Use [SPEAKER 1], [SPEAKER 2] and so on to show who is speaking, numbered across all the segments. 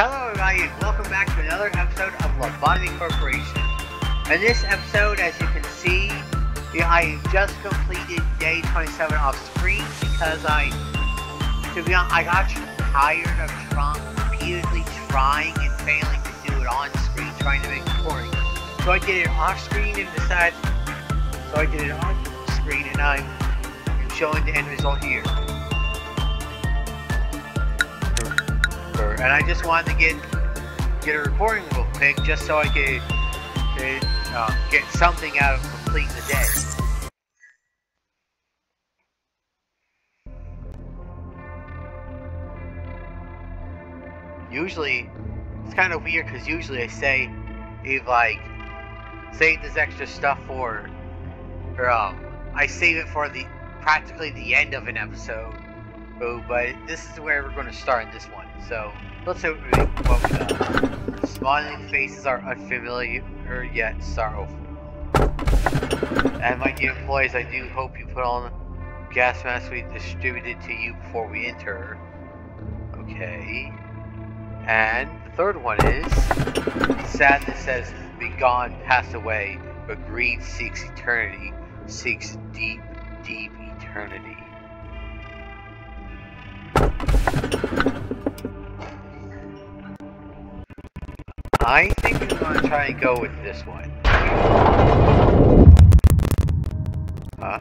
[SPEAKER 1] Hello everybody and welcome back to another episode of Lobotomy Corporation. In this episode, as you can see, I just completed day 27 off screen because I, to be honest, I got tired of trying, repeatedly trying and failing to do it on screen, trying to make recording. So I did it off screen and decided, so I did it on screen and I'm showing the end result here. And I just wanted to get get a recording real quick just so I could, could uh, get something out of completing the day. Usually, it's kind of weird because usually I say, if like, save this extra stuff for, or um, I save it for the practically the end of an episode. But this is where we're going to start in this one. So let's hope we we. Uh, smiling faces are unfamiliar yet sorrowful. And my dear employees, I do hope you put on gas masks we distributed to you before we enter. Okay. And the third one is sadness has gone, passed away, but greed seeks eternity, seeks deep, deep eternity. I think I'm gonna try and go with this one. Huh?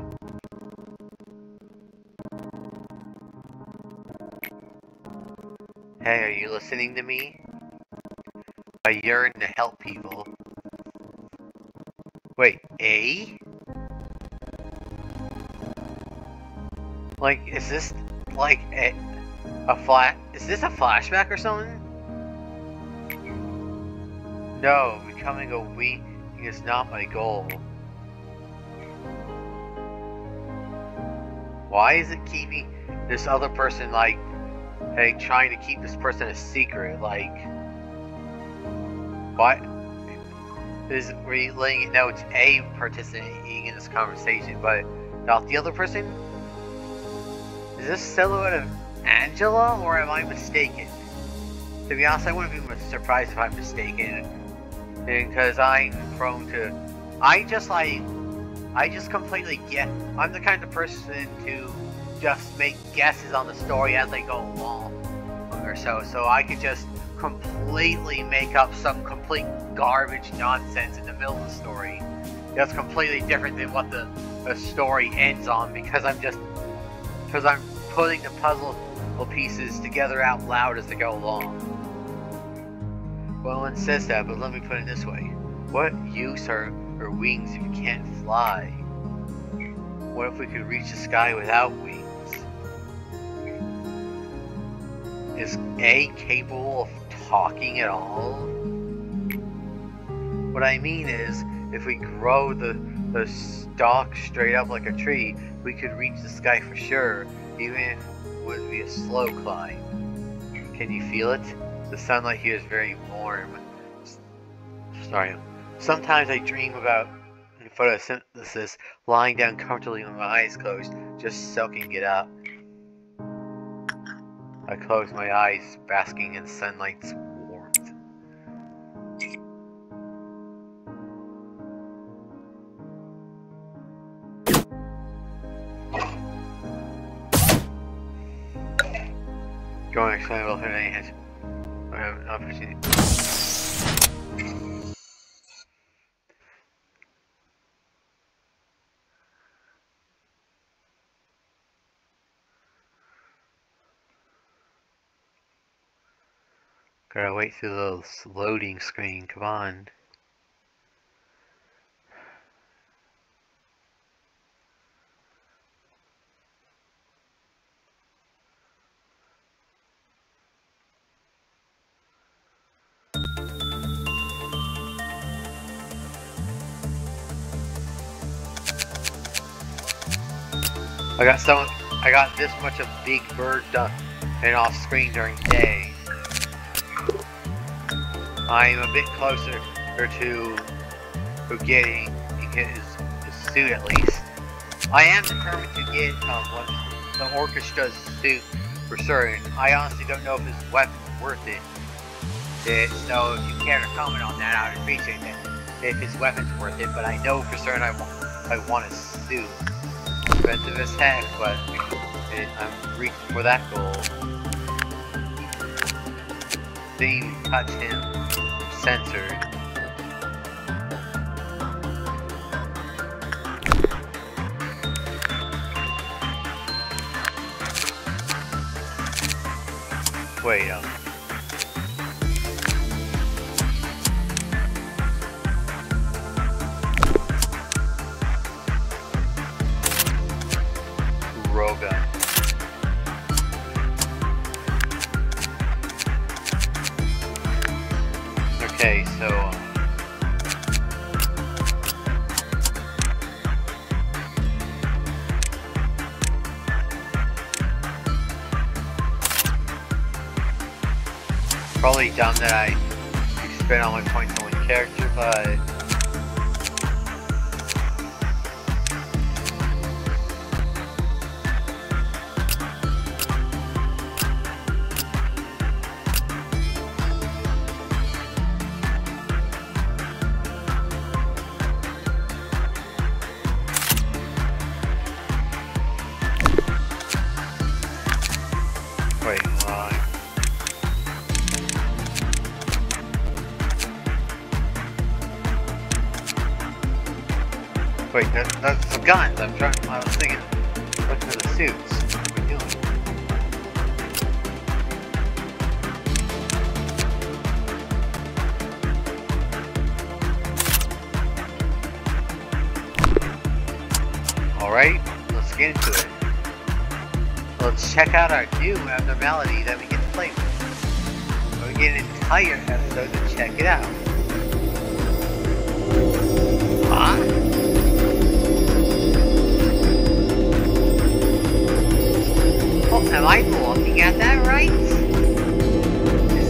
[SPEAKER 1] Hey, are you listening to me? I yearn to help people. Wait, A? Like, is this like a, a flat? Is this a flashback or something? No, becoming a weak is not my goal. Why is it keeping this other person like, hey, trying to keep this person a secret? Like, what? Is we letting it know it's a participating in this conversation, but not the other person? Is this silhouette of Angela, or am I mistaken? To be honest, I wouldn't be surprised if I'm mistaken because I'm prone to. I just like. I just completely get. I'm the kind of person to just make guesses on the story as they go along, or so. So I could just completely make up some complete garbage nonsense in the middle of the story. That's completely different than what the, the story ends on because I'm just because I'm putting the puzzle pieces together out loud as they go along. Well, one says that, but let me put it this way. What use are, are wings if you can't fly? What if we could reach the sky without wings? Is A capable of talking at all? What I mean is, if we grow the, the stalk straight up like a tree, we could reach the sky for sure, even if it would be a slow climb. Can you feel it? The sunlight here is very warm. Sorry. Sometimes I dream about photosynthesis lying down comfortably with my eyes closed, just soaking it up. I close my eyes, basking in sunlight's warmth. Going to have an opportunity. Gotta wait through the loading screen, come on. I got some. I got this much of Big Bird done and off screen during the day. I'm a bit closer to, to getting his, his suit at least. I am determined to get um, what, the orchestra's suit for certain. I honestly don't know if his weapon's worth it. it. So if you care to comment on that, I would appreciate it. If his weapon's worth it, but I know for certain I want, I want a suit. Expensive as heck, but it, I'm reaching for that goal. Then touch him, censored. Wait, um... Roga. Okay, so... Probably dumb that I spent all my points on one character, but...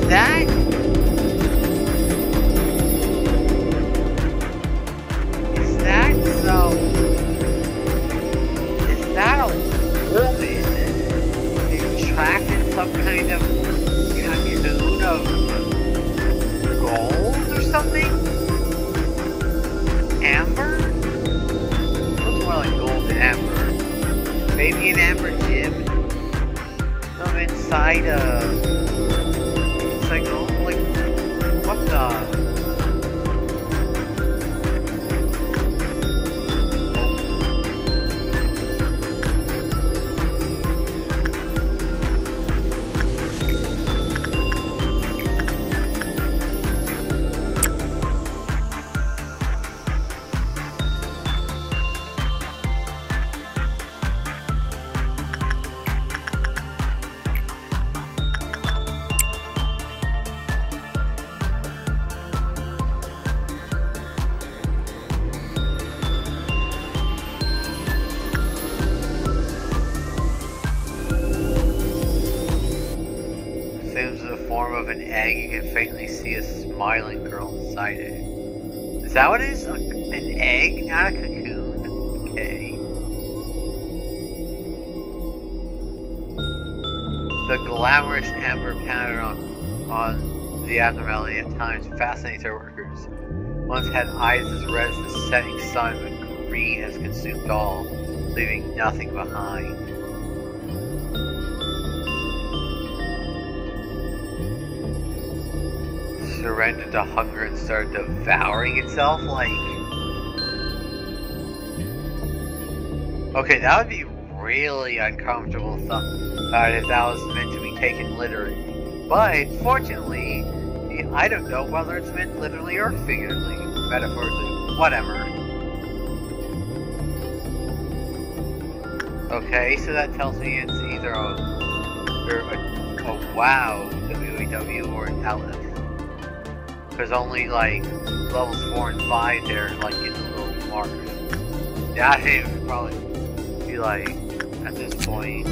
[SPEAKER 1] that? Is that so? Is that a woman in some kind of cocoon of gold or something? Amber? Looks more like gold than amber. Maybe an amber gem? I'm inside a. what that what it is? An egg, not a cocoon? Okay. The glamorous amber pattern on, on the abnormality at times fascinates our workers. Once had eyes as red as the setting sun, but green has consumed all, leaving nothing behind. Surrendered to hunger and started devouring itself? Like. Okay, that would be really uncomfortable stuff uh, if that was meant to be taken literally. But, fortunately, I don't know whether it's meant literally or figuratively, metaphorically, whatever. Okay, so that tells me it's either a, a, a WoW WAW or an ALEPH. There's only like levels 4 and 5 there, like in the little markers. Yeah, I think it would probably be like, at this point.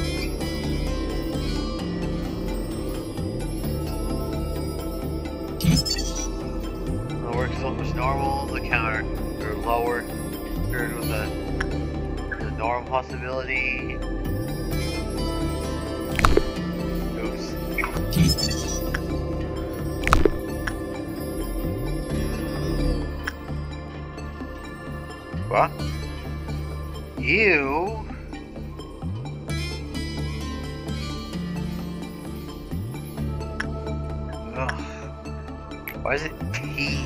[SPEAKER 1] The work is almost normal, the counter, or lower, compared with the, the norm possibility. What? You? Ugh. Why is it teeth?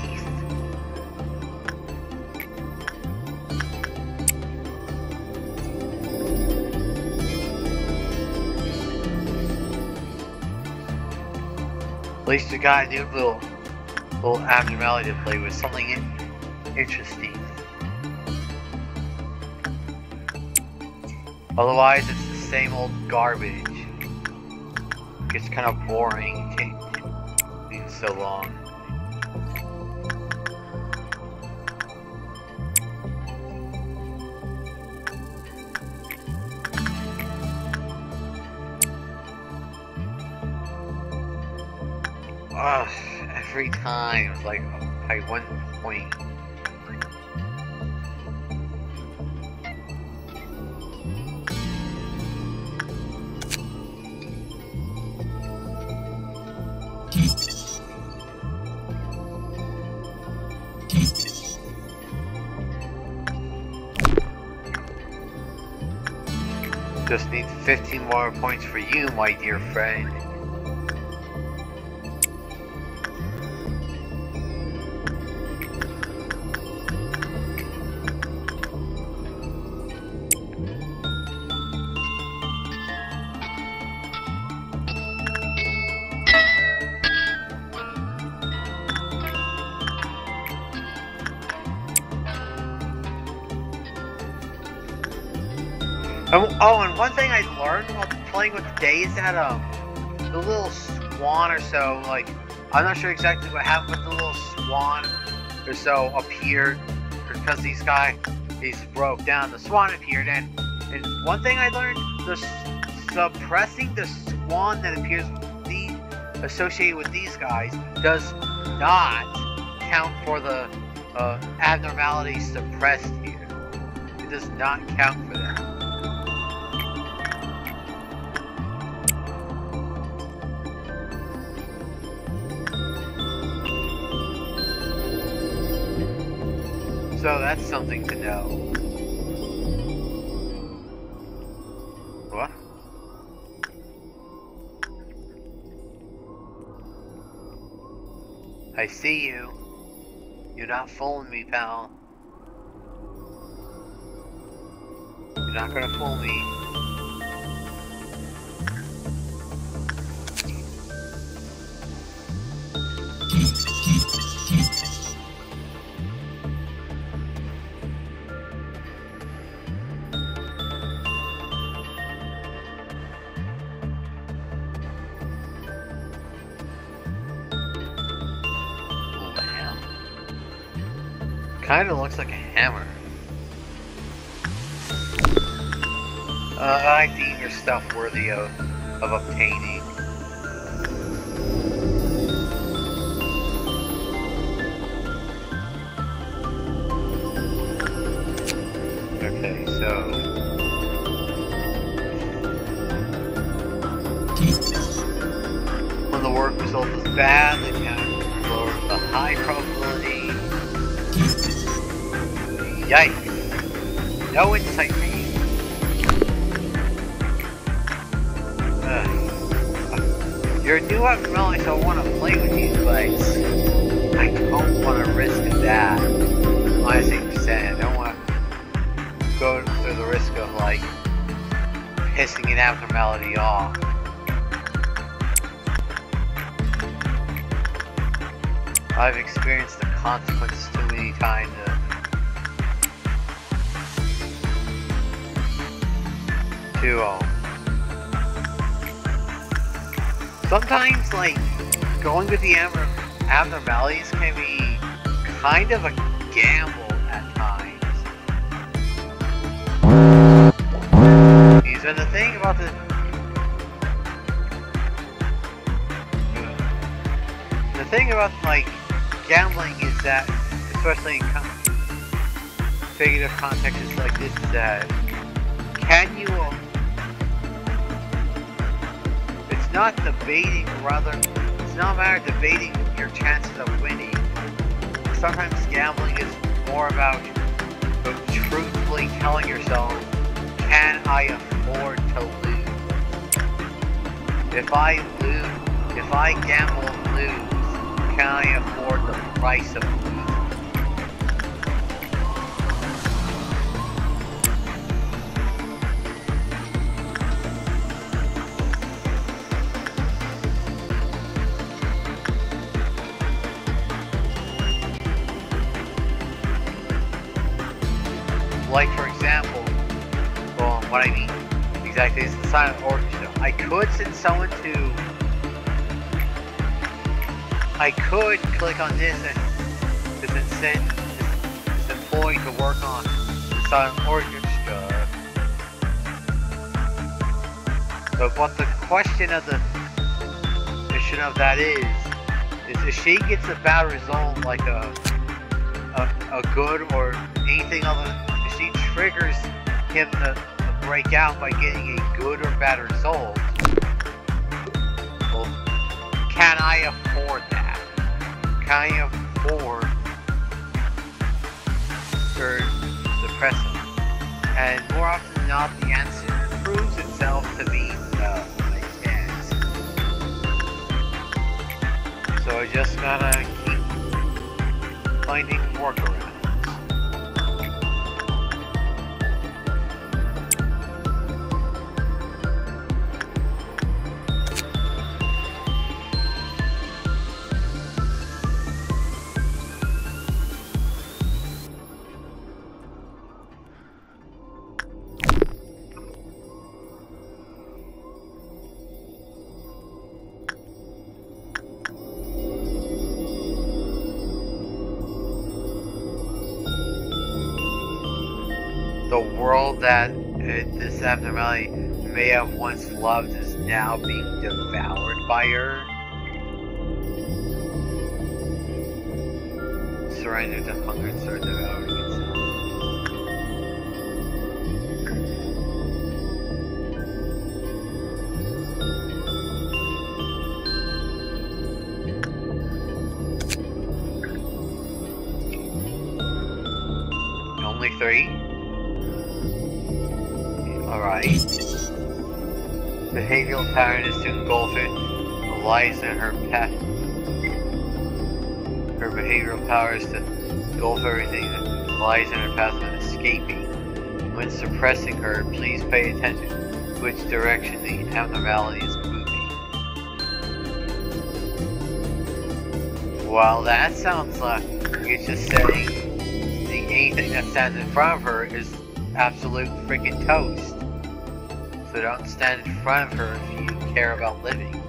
[SPEAKER 1] At least we got a little little abnormality to play with, something interesting. Otherwise, it's the same old garbage. It's kind of boring being so long. Ugh, every time, like, by one point. 15 more points for you, my dear friend. One thing I learned while playing with days that um the little swan or so, like I'm not sure exactly what happened, but the little swan or so appeared because these guy these broke down. The swan appeared, and and one thing I learned: the suppressing the swan that appears the associated with these guys does not count for the uh, abnormality suppressed here. It does not count for that. So that's something to know. What? I see you. You're not fooling me, pal. You're not gonna fool me. Kind of looks like a hammer. Uh, I deem your stuff worthy of, of obtaining. Sometimes like going with the abnormalities can be kind of a gamble at times. And the thing about the the thing about like gambling is that, especially in figurative contexts like this, is that can you not debating, rather, it's not a matter of debating your chances of winning. Sometimes gambling is more about truthfully telling yourself, can I afford to lose? If I lose, if I gamble and lose, can I afford the price of losing? What I mean exactly is the silent orchestra. I could send someone to, I could click on this and, and send this, this employee to work on the silent orchestra. But what the question of the mission of that is, is if she gets a bad result, like a a, a good or anything other she triggers him to break out by getting a good or better result, well, can I afford that? Can I afford her depressing? And more often than not, the answer proves itself to be no. So I just gotta keep finding workarounds. May have once loved is now being devoured by her. Surrender to hunger and start devouring itself. Only three? Alright. Behavioral pattern is to engulf it lies in her path. Her behavioral power is to engulf everything that lies in her path when escaping. When suppressing her, please pay attention to which direction the abnormality is moving. Well, that sounds like it's just saying the anything that stands in front of her is absolute freaking toast. So don't stand in front of her if you care about living.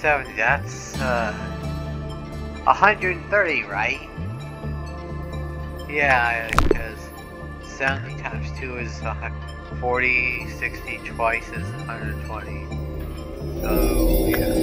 [SPEAKER 1] 70, that's, uh, 130, right? Yeah, because 70 times 2 is 40, 60 twice is 120. So, yeah.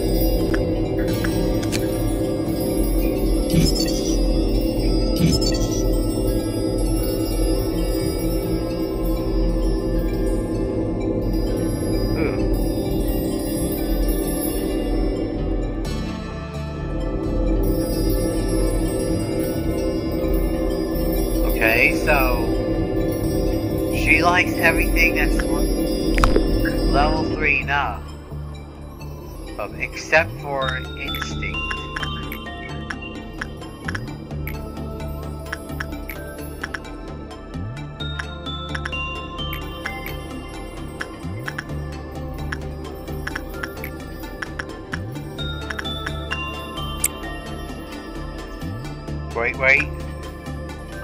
[SPEAKER 1] Wait, wait.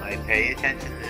[SPEAKER 1] I pay attention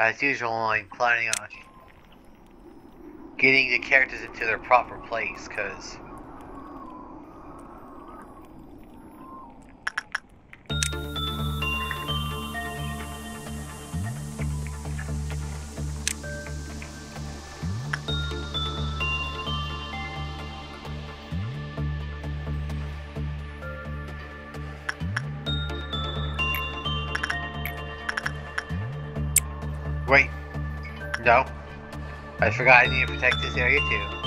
[SPEAKER 1] as usual, I'm planning on getting the characters into their proper place, because No. I forgot I need to protect this area too.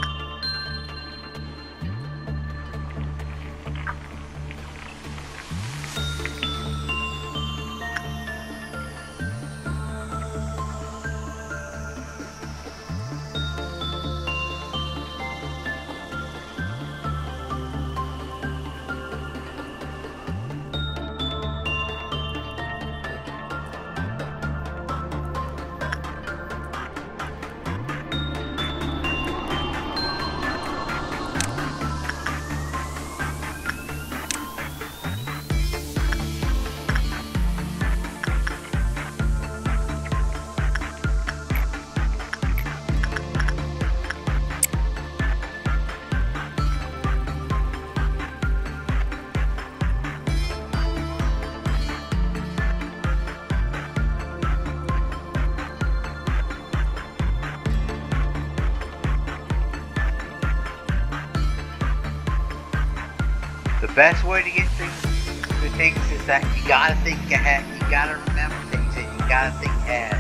[SPEAKER 1] Best way to get things to things is that you gotta think ahead. You gotta remember things and you gotta think ahead.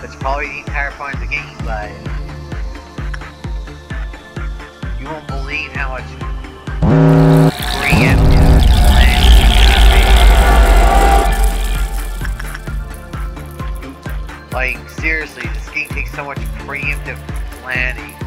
[SPEAKER 1] That's probably the entire point of the game, but you won't believe how much preemptive planning. Like seriously, this game takes so much preemptive planning.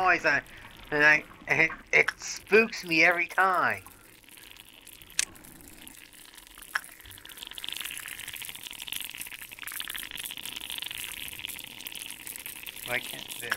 [SPEAKER 1] Noise and, I, it, it spooks me every time. Why can't there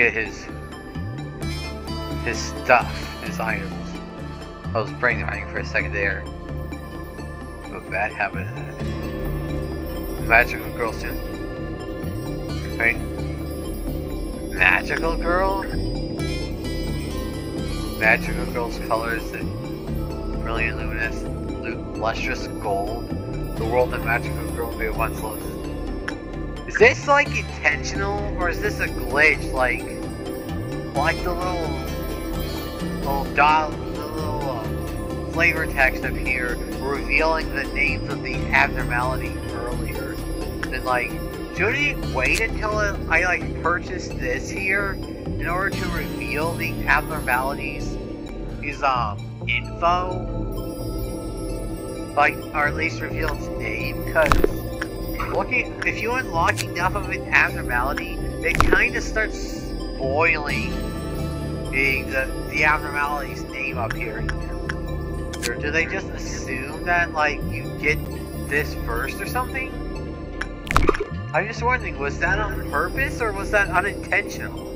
[SPEAKER 1] get his his stuff, his items. I was brainwashing for a second there. A bad habit. Magical girl soon. Right? Magical girl? Magical girl's colors and brilliant luminous, lustrous gold. The world that magical girl may once lived. Is this like intentional or is this a glitch? Like, like the little, little dial, the little uh, flavor text up here revealing the names of the abnormality earlier. Then like, should he wait until I like purchase this here in order to reveal the abnormalities? Is um info? Like, or at least reveal its name? Because looking, if you unlock enough of an abnormality, it kind of starts spoiling the, the the abnormality's name up here. Or do they just assume that like you get this first or something? I'm just wondering, was that on purpose or was that unintentional?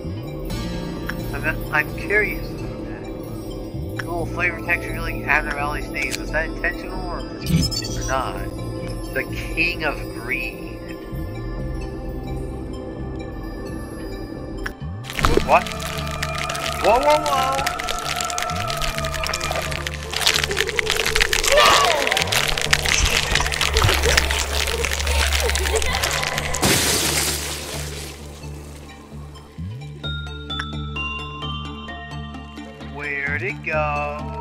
[SPEAKER 1] I'm, I'm curious. The little flavor text revealing abnormalities names, was that intentional or, or not? The King of What? Whoa, whoa, whoa! Where'd it go?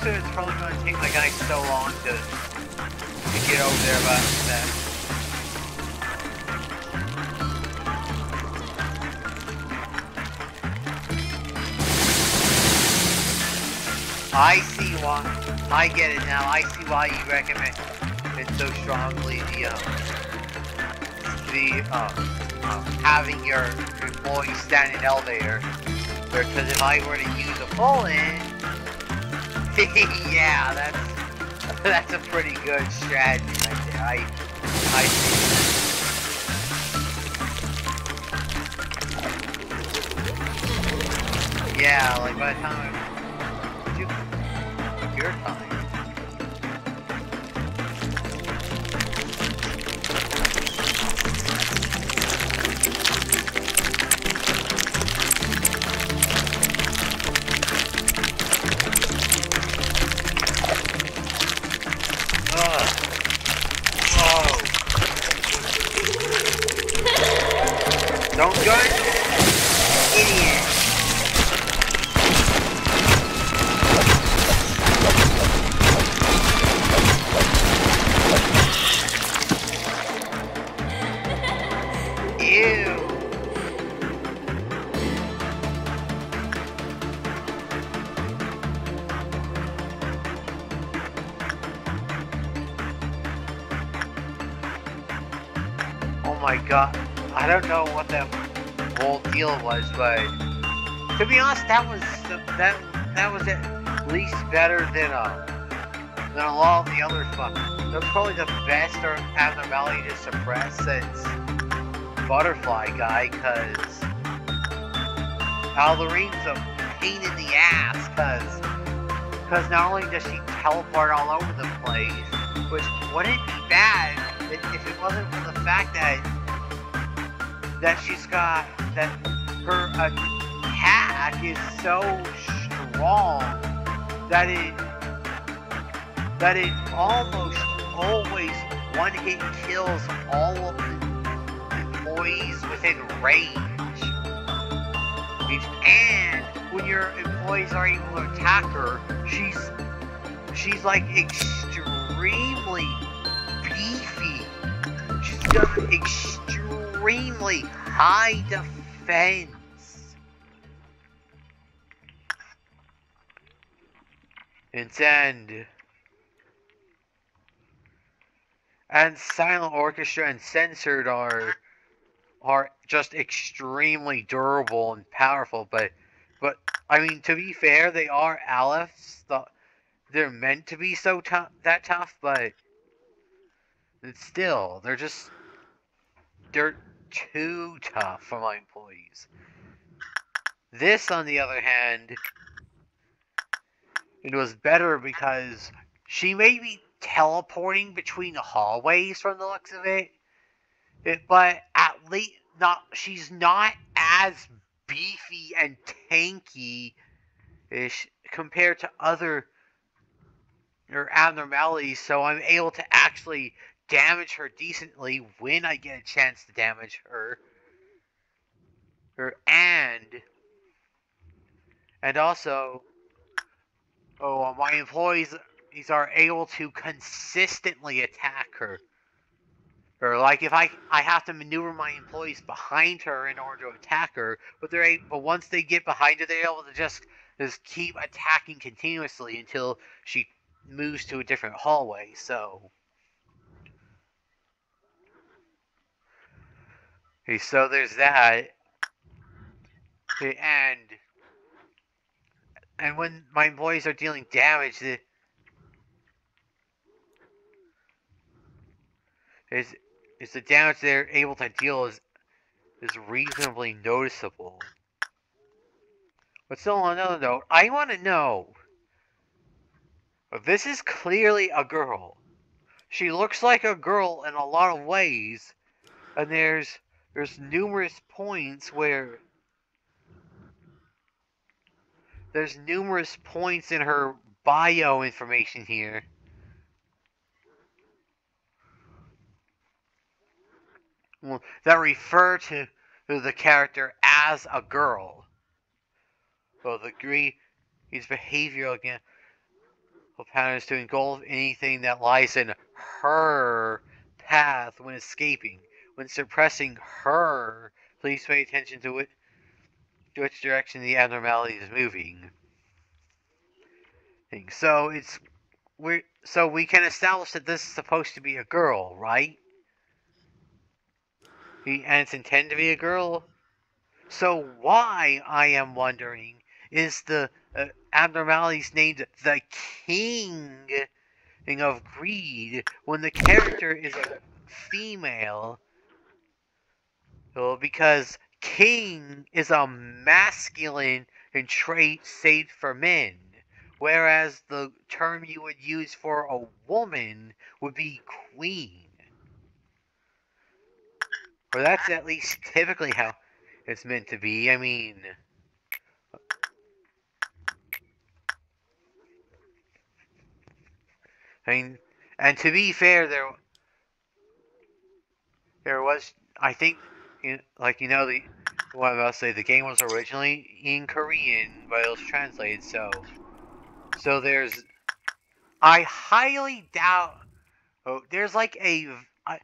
[SPEAKER 1] Probably going to take my guy so long to, to get over there by that. I see why. I get it now. I see why you recommend it so strongly the um, the um, um, having your employee stand in elevator. Because if I were to use a pull in, yeah, that's that's a pretty good strategy right there. I I see. Yeah, like by the time I, was, but to be honest, that was that that was at least better than uh than a lot of the other. That was probably the best abnormality to suppress since Butterfly Guy, cause Alriune's a pain in the ass, cause cause not only does she teleport all over the place, which wouldn't be bad if it wasn't for the fact that that she's got that her uh, attack is so strong that it that it almost always one hit kills all of the employees within range. And when your employees are able to attack her, she's she's like extremely beefy. She's got extremely high defense. Its end. And Silent Orchestra and Censored are are just extremely durable and powerful, but but I mean to be fair, they are ALEPHs. They're meant to be so tough that tough, but it's still they're just they're too tough for my employees. This, on the other hand, it was better because she may be teleporting between the hallways from the looks of it, it but at least not she's not as beefy and tanky ish compared to other or abnormalities, so I'm able to actually damage her decently when I get a chance to damage her. Her and and also oh uh, my employees these are able to consistently attack her. Or like if I I have to maneuver my employees behind her in order to attack her, but they're but once they get behind her, they're able to just just keep attacking continuously until she moves to a different hallway. So Okay, so there's that. Okay, and and when my employees are dealing damage, the is is the damage they're able to deal is is reasonably noticeable. But still, on another note, I want to know. This is clearly a girl. She looks like a girl in a lot of ways, and there's there's numerous points where there's numerous points in her bio information here. that refer to the character as a girl. So the degree his behavior again. patterns to engulf anything that lies in her path when escaping. When suppressing her, please pay attention to it, to which direction the abnormality is moving. So it's we so we can establish that this is supposed to be a girl, right? And it's intended to be a girl. So why I am wondering is the uh, abnormalities named the King of Greed when the character is a female? Well, because King is a masculine and trait saved for men, whereas the term you would use for a woman would be queen. Or that's at least typically how it's meant to be. I mean, I mean, and to be fair, there there was, I think, like you know, the what I'm about to say, the game was originally in Korean, but it was translated. So, so there's, I highly doubt. Oh, there's like a, I,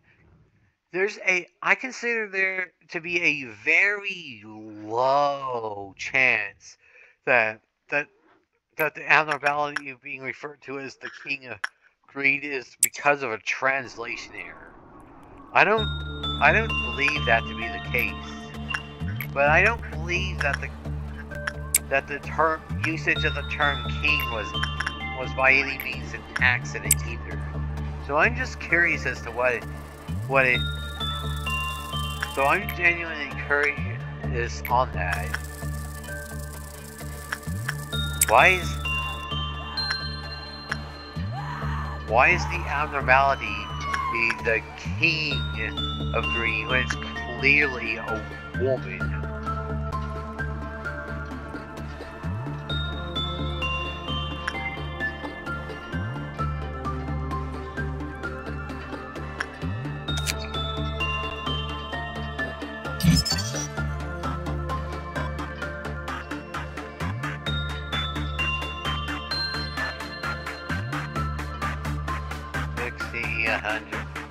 [SPEAKER 1] there's a, I consider there to be a very low chance that that that the abnormality of being referred to as the king of greed is because of a translation error. I don't I don't believe that to be the case. But I don't believe that the that the term usage of the term king was was by any means an accident either. So I'm just curious as to what it what it so I'm genuinely curious on that. Why is why is the abnormality the, the king of greed when it's clearly a woman?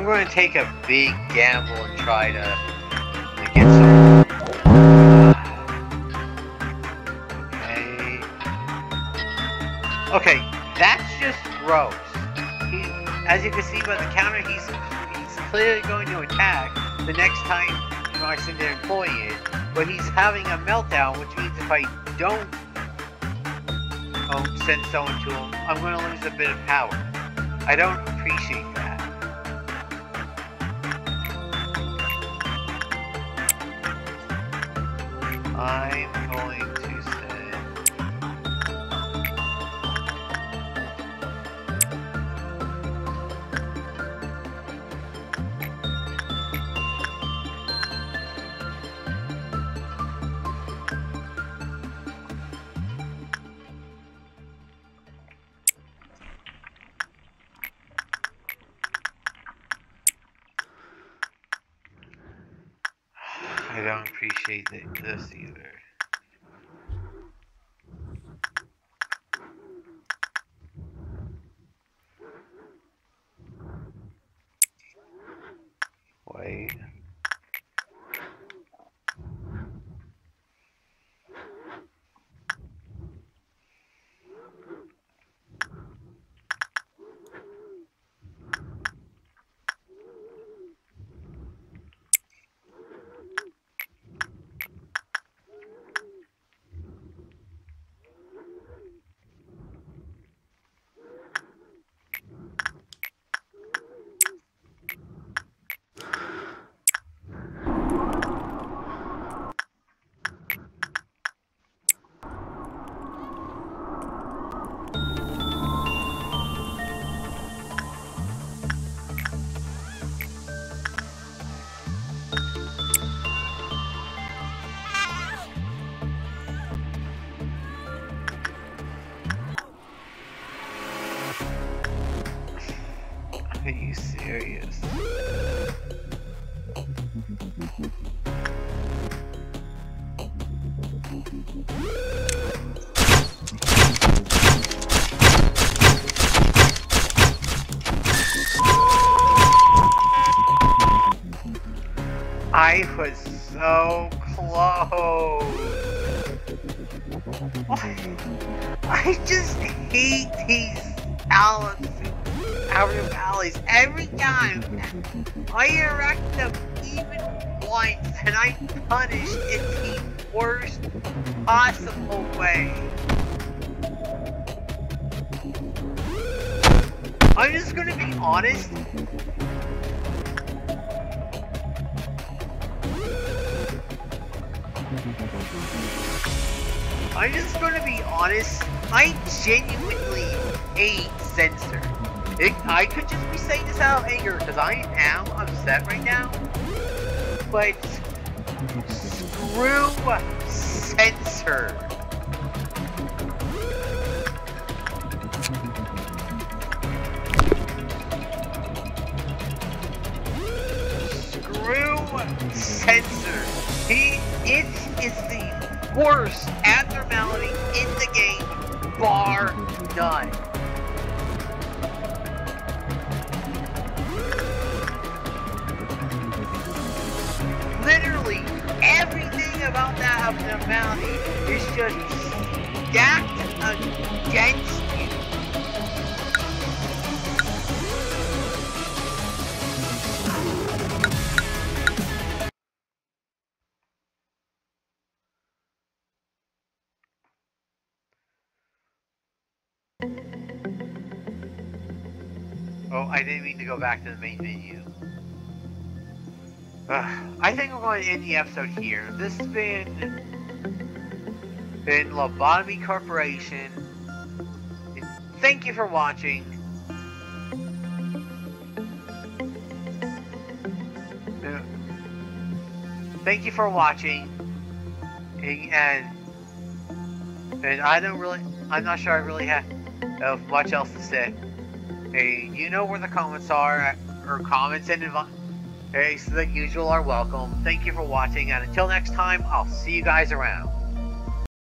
[SPEAKER 1] I'm going to take a big gamble and try to, to get some. Okay. Okay, that's just gross. He, as you can see by the counter, he's he's clearly going to attack. The next time I send there employing it, but he's having a meltdown, which means if I don't um, send someone to him, I'm going to lose a bit of power. I don't appreciate th- this either. Hate these Alice outer valleys every time I erect them even once and I punish in the worst possible way. I'm just gonna be honest. I'm just gonna be honest. I genuinely censor. It, I could just be saying this out of anger because I am upset right now. But screw censor. Screw censor. He it is the worst abnormality in the game, bar none. About that is just stacked against you. Oh, I didn't mean to go back to the main menu. Uh, I think we're going to end the episode here. This has been been Lobotomy Corporation. Thank you for watching. Thank you for watching. And and I don't really, I'm not sure I really have, much else to say. Hey, you know where the comments are, or comments and. So the usual are welcome. Thank you for watching, and until next time, I'll see you guys around.